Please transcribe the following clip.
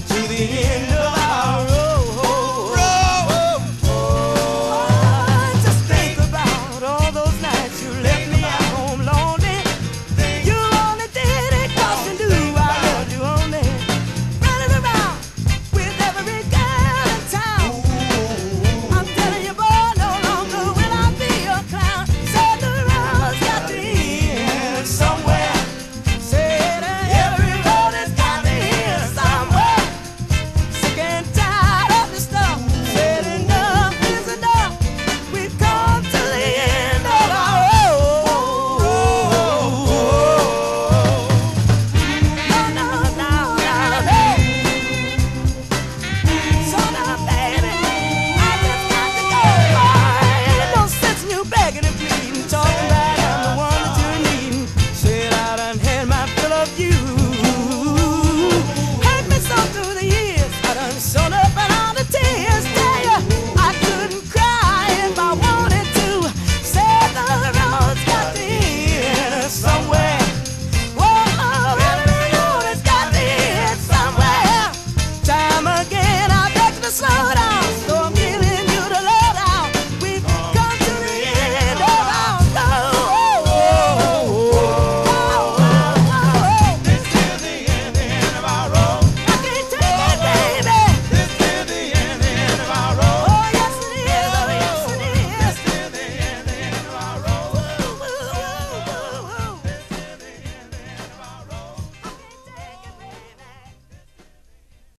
to the end.